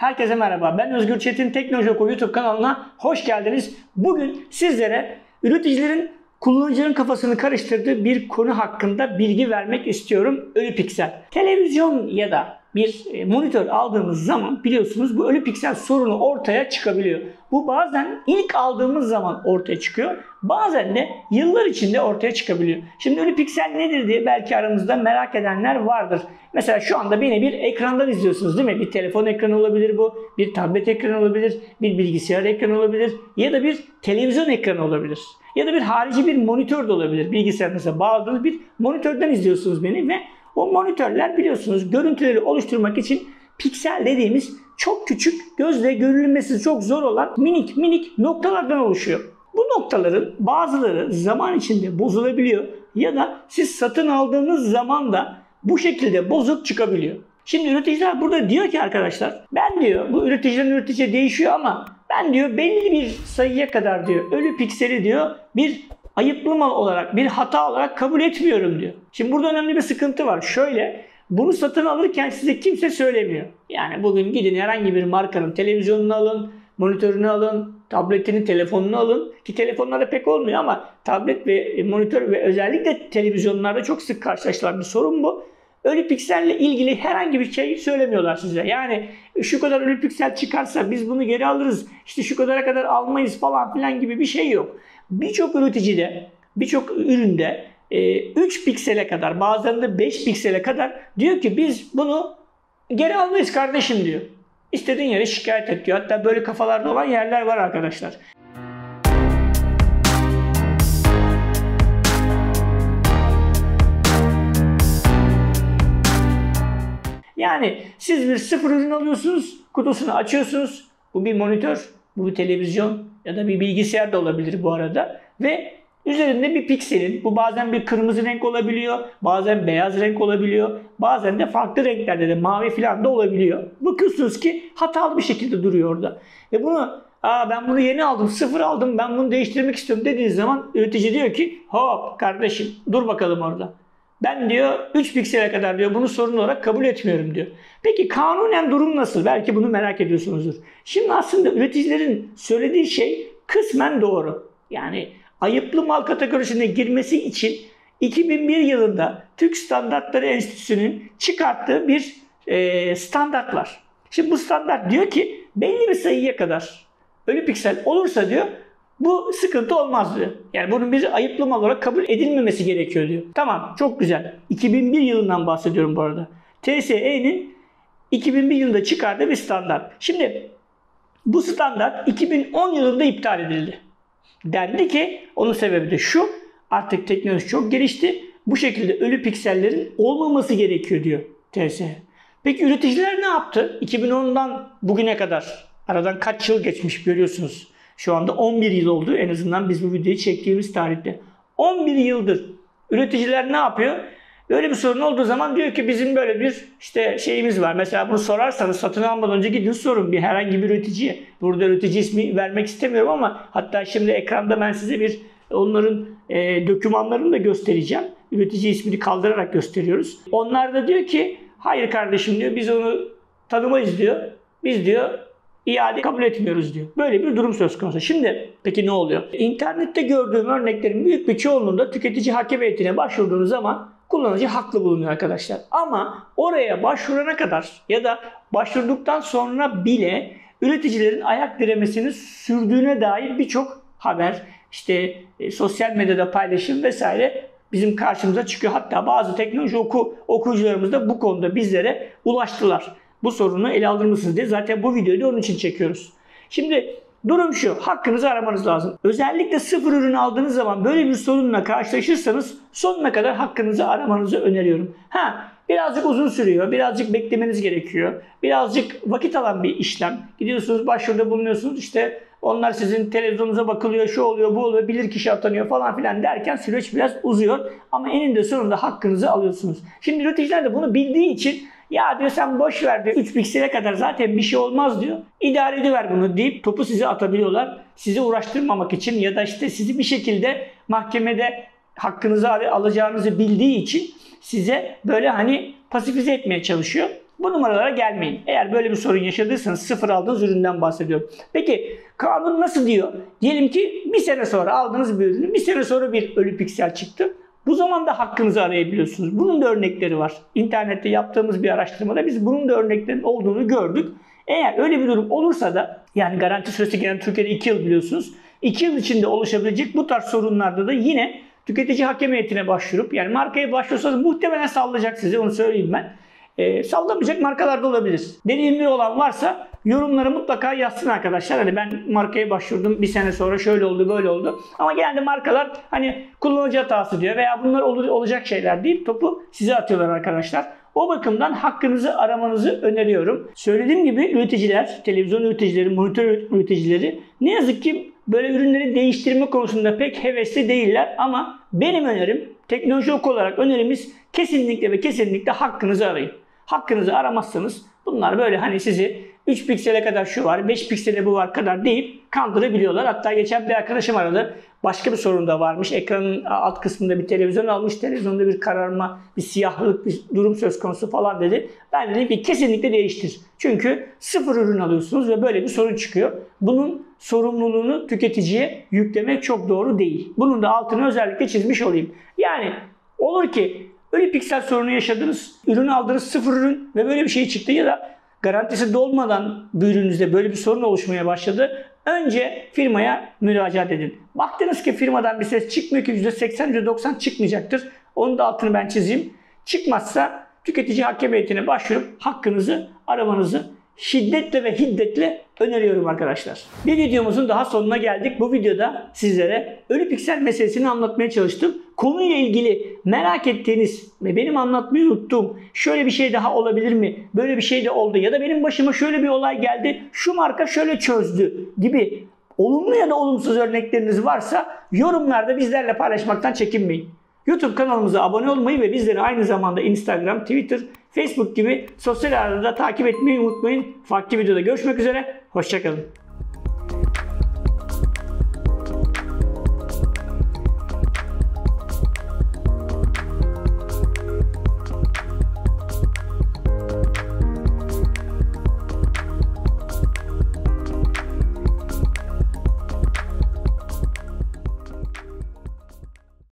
Herkese merhaba. Ben Özgür Çetin Teknoloji Oku YouTube kanalına hoş geldiniz. Bugün sizlere üreticilerin kullanıcının kafasını karıştırdığı bir konu hakkında bilgi vermek istiyorum. Ölü piksel. Televizyon ya da bir e, monitör aldığımız zaman biliyorsunuz bu ölü piksel sorunu ortaya çıkabiliyor. Bu bazen ilk aldığımız zaman ortaya çıkıyor. Bazen de yıllar içinde ortaya çıkabiliyor. Şimdi ölü piksel nedir diye belki aramızda merak edenler vardır. Mesela şu anda beni bir ekrandan izliyorsunuz değil mi? Bir telefon ekranı olabilir bu, bir tablet ekranı olabilir, bir bilgisayar ekranı olabilir ya da bir televizyon ekranı olabilir. Ya da bir harici bir monitör de olabilir. Bilgisayarınıza bağladığınız bir monitörden izliyorsunuz beni ve o monitörler biliyorsunuz görüntüleri oluşturmak için piksel dediğimiz çok küçük gözle görülmesi çok zor olan minik minik noktalardan oluşuyor. Bu noktaların bazıları zaman içinde bozulabiliyor ya da siz satın aldığınız zaman da bu şekilde bozuk çıkabiliyor. Şimdi üreticiler burada diyor ki arkadaşlar ben diyor bu üreticiden üreticiye değişiyor ama ben diyor belli bir sayıya kadar diyor ölü pikseli diyor bir ayıplı olarak bir hata olarak kabul etmiyorum diyor. Şimdi burada önemli bir sıkıntı var. Şöyle bunu satın alırken size kimse söylemiyor. Yani bugün gidin herhangi bir markanın televizyonunu alın, monitörünü alın, tabletini, telefonunu alın. Ki telefonlarda pek olmuyor ama tablet ve monitör ve özellikle televizyonlarda çok sık karşılaşılan bir sorun bu. Ölü pikselle ilgili herhangi bir şey söylemiyorlar size. Yani şu kadar ölü piksel çıkarsa biz bunu geri alırız. İşte şu kadara kadar almayız falan filan gibi bir şey yok. Birçok üreticide, birçok üründe 3 e, piksele kadar bazen de 5 piksele kadar diyor ki biz bunu geri almayız kardeşim diyor. İstediğin yere şikayet et diyor. Hatta böyle kafalarda olan yerler var arkadaşlar. Yani siz bir sıfır ürün alıyorsunuz, kutusunu açıyorsunuz. Bu bir monitör, bu bir televizyon ya da bir bilgisayar da olabilir bu arada. Ve üzerinde bir pikselin, bu bazen bir kırmızı renk olabiliyor, bazen beyaz renk olabiliyor, bazen de farklı renklerde de mavi falan da olabiliyor. Bakıyorsunuz ki hatalı bir şekilde duruyor orada. Ve bunu Aa ben bunu yeni aldım, sıfır aldım, ben bunu değiştirmek istiyorum dediğiniz zaman üretici diyor ki hop kardeşim dur bakalım orada. Ben diyor 3 piksele kadar diyor bunu sorun olarak kabul etmiyorum diyor. Peki kanunen durum nasıl? Belki bunu merak ediyorsunuzdur. Şimdi aslında üreticilerin söylediği şey kısmen doğru. Yani ayıplı mal kategorisine girmesi için 2001 yılında Türk Standartları Enstitüsü'nün çıkarttığı bir e, standart var. Şimdi bu standart diyor ki belli bir sayıya kadar ölü piksel olursa diyor bu sıkıntı olmaz diyor. Yani bunun bir ayıplı mal olarak kabul edilmemesi gerekiyor diyor. Tamam çok güzel. 2001 yılından bahsediyorum bu arada. TSE'nin 2001 yılında çıkardığı bir standart. Şimdi bu standart 2010 yılında iptal edildi. Dendi ki onun sebebi de şu. Artık teknoloji çok gelişti. Bu şekilde ölü piksellerin olmaması gerekiyor diyor TSE. Peki üreticiler ne yaptı? 2010'dan bugüne kadar aradan kaç yıl geçmiş görüyorsunuz. Şu anda 11 yıl oldu en azından biz bu videoyu çektiğimiz tarihte. 11 yıldır üreticiler ne yapıyor? Böyle bir sorun olduğu zaman diyor ki bizim böyle bir işte şeyimiz var. Mesela bunu sorarsanız satın almadan önce gidin sorun bir herhangi bir üreticiye. Burada üretici ismi vermek istemiyorum ama hatta şimdi ekranda ben size bir onların e, dokümanlarını da göstereceğim. Üretici ismini kaldırarak gösteriyoruz. Onlar da diyor ki hayır kardeşim diyor biz onu tanımayız diyor. Biz diyor iade kabul etmiyoruz diyor. Böyle bir durum söz konusu. Şimdi peki ne oluyor? İnternette gördüğüm örneklerin büyük bir çoğunluğunda tüketici hakem heyetine başvurduğunuz zaman kullanıcı haklı bulunuyor arkadaşlar. Ama oraya başvurana kadar ya da başvurduktan sonra bile üreticilerin ayak diremesini sürdüğüne dair birçok haber, işte e, sosyal medyada paylaşım vesaire bizim karşımıza çıkıyor. Hatta bazı teknoloji oku, okuyucularımız da bu konuda bizlere ulaştılar bu sorunu ele alır mısınız diye zaten bu videoyu da onun için çekiyoruz. Şimdi durum şu, hakkınızı aramanız lazım. Özellikle sıfır ürün aldığınız zaman böyle bir sorunla karşılaşırsanız sonuna kadar hakkınızı aramanızı öneriyorum. Ha, birazcık uzun sürüyor, birazcık beklemeniz gerekiyor. Birazcık vakit alan bir işlem. Gidiyorsunuz başvuruda bulunuyorsunuz işte onlar sizin televizyonunuza bakılıyor, şu oluyor, bu oluyor, bilir kişi atanıyor falan filan derken süreç biraz uzuyor. Ama eninde sonunda hakkınızı alıyorsunuz. Şimdi üreticiler de bunu bildiği için ya diyor sen boş ver diyor. 3 piksele kadar zaten bir şey olmaz diyor. İdare ediver bunu deyip topu size atabiliyorlar. Sizi uğraştırmamak için ya da işte sizi bir şekilde mahkemede hakkınızı alacağınızı bildiği için size böyle hani pasifize etmeye çalışıyor. Bu numaralara gelmeyin. Eğer böyle bir sorun yaşadıysanız sıfır aldığınız üründen bahsediyorum. Peki kanun nasıl diyor? Diyelim ki bir sene sonra aldığınız bir ürünü bir sene sonra bir ölü piksel çıktı. Bu zaman da hakkınızı arayabiliyorsunuz. Bunun da örnekleri var. İnternette yaptığımız bir araştırmada biz bunun da örneklerinin olduğunu gördük. Eğer öyle bir durum olursa da yani garanti süresi genel Türkiye'de 2 yıl biliyorsunuz. 2 yıl içinde oluşabilecek bu tarz sorunlarda da yine tüketici hakem heyetine başvurup yani markaya başvursanız muhtemelen sallayacak size onu söyleyeyim ben. E, sallamayacak markalar da olabilir. Deneyimli olan varsa yorumları mutlaka yazsın arkadaşlar. Hani ben markaya başvurdum bir sene sonra şöyle oldu böyle oldu. Ama genelde markalar hani kullanıcı hatası diyor veya bunlar ol- olacak şeyler deyip topu size atıyorlar arkadaşlar. O bakımdan hakkınızı aramanızı öneriyorum. Söylediğim gibi üreticiler, televizyon üreticileri, monitör üreticileri ne yazık ki böyle ürünleri değiştirme konusunda pek hevesli değiller ama benim önerim teknoloji oku olarak önerimiz kesinlikle ve kesinlikle hakkınızı arayın. Hakkınızı aramazsanız bunlar böyle hani sizi 3 piksele kadar şu var, 5 piksele bu var kadar deyip kandırabiliyorlar. Hatta geçen bir arkadaşım aradı. Başka bir sorun da varmış. Ekranın alt kısmında bir televizyon almış. Televizyonda bir kararma, bir siyahlık, bir durum söz konusu falan dedi. Ben dedim ki kesinlikle değiştir. Çünkü sıfır ürün alıyorsunuz ve böyle bir sorun çıkıyor. Bunun sorumluluğunu tüketiciye yüklemek çok doğru değil. Bunun da altını özellikle çizmiş olayım. Yani olur ki öyle piksel sorunu yaşadınız, ürün aldınız sıfır ürün ve böyle bir şey çıktı ya da garantisi dolmadan bir ürününüzde böyle bir sorun oluşmaya başladı. Önce firmaya müracaat edin. Baktınız ki firmadan bir ses çıkmıyor ki %80 %90 çıkmayacaktır. Onun da altını ben çizeyim. Çıkmazsa tüketici hakem heyetine başvurup hakkınızı aramanızı şiddetle ve hiddetle öneriyorum arkadaşlar. Bir videomuzun daha sonuna geldik. Bu videoda sizlere ölü piksel meselesini anlatmaya çalıştım. Konuyla ilgili merak ettiğiniz ve benim anlatmayı unuttuğum şöyle bir şey daha olabilir mi? Böyle bir şey de oldu ya da benim başıma şöyle bir olay geldi. Şu marka şöyle çözdü gibi olumlu ya da olumsuz örnekleriniz varsa yorumlarda bizlerle paylaşmaktan çekinmeyin. YouTube kanalımıza abone olmayı ve bizleri aynı zamanda Instagram, Twitter, Facebook gibi sosyal ağlarda takip etmeyi unutmayın. Farklı videoda görüşmek üzere. Hoşçakalın.